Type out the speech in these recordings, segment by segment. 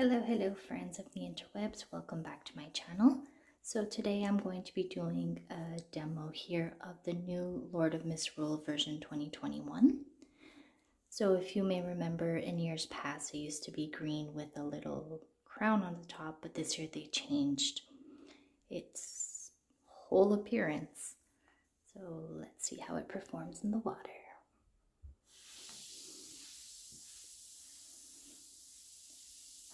Hello, hello, friends of the interwebs. Welcome back to my channel. So today I'm going to be doing a demo here of the new Lord of Misrule version 2021. So if you may remember, in years past, it used to be green with a little crown on the top, but this year they changed its whole appearance. So let's see how it performs in the water.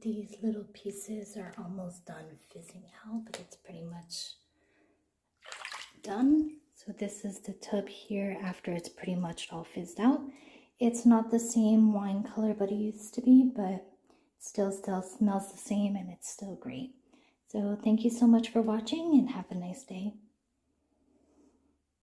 these little pieces are almost done fizzing out, but it's pretty much done. So this is the tub here after it's pretty much all fizzed out. It's not the same wine color but it used to be, but still still smells the same and it's still great. So thank you so much for watching and have a nice day.